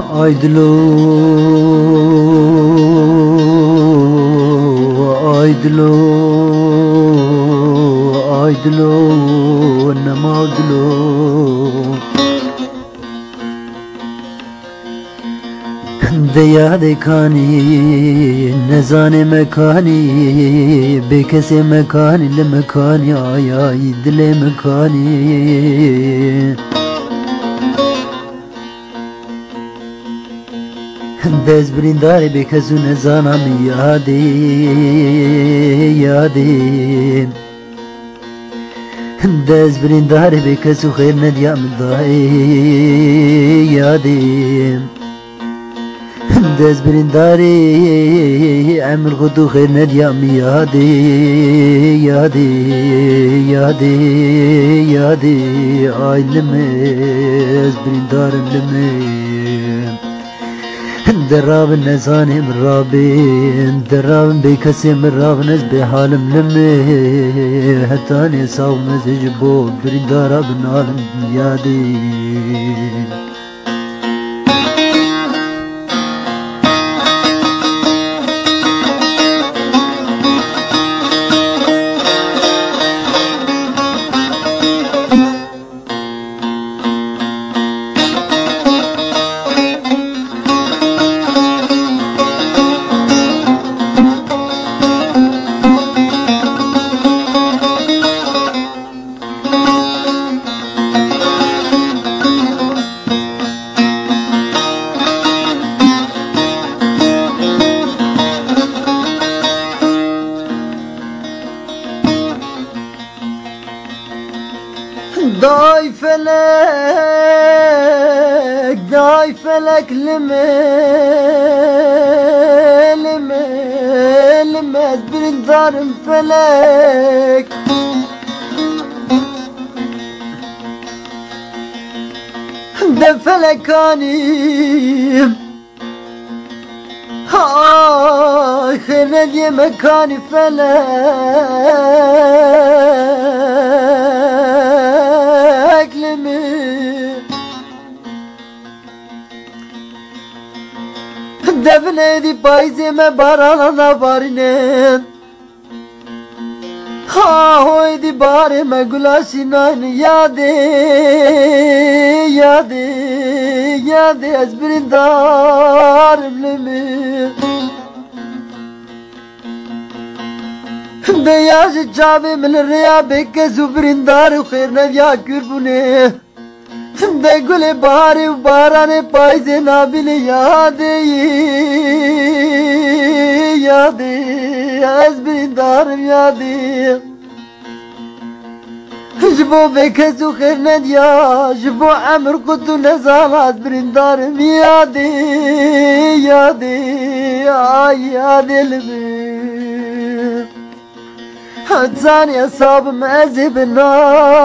Aydlo Aydlo Aydlo Namadlo Deya dekani nezane mekani bekese mekani le mekani ay ay dile mekani Dez brindare bekesu nezanam yade yade Dez brindare bekesu khair nediyam dae yade دز برنداری عمر خودو خیر ندیم یادی یادی یادی یادی آی لمه از برندارم لمه دراب نزانم رابین دراب بی کسی مراب نز به حالم لمه حتی نساو مزج بو برندارا بنالم یادی دای فلک دای فلک لمه لمه لمه از برین دارم فلک. ده فلکانی آی خیلی مکانی فلک. Devne di payzime barana barinen Ha hoy di bare me gulasinan yade yade yade ez birindarim limir Deyaji çavim lirya bekke zubrindar Khair nevya kürbune به گل بهاری و باران پاییز نابیل یاده یاده از بریدارم یاده جبو به کسو خیر ندیا جبو أمر قد و نزال از بریدارم یاده یاده آی یاده لبه حدسانی اصابم بنالی